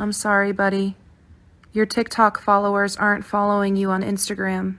I'm sorry, buddy. Your TikTok followers aren't following you on Instagram.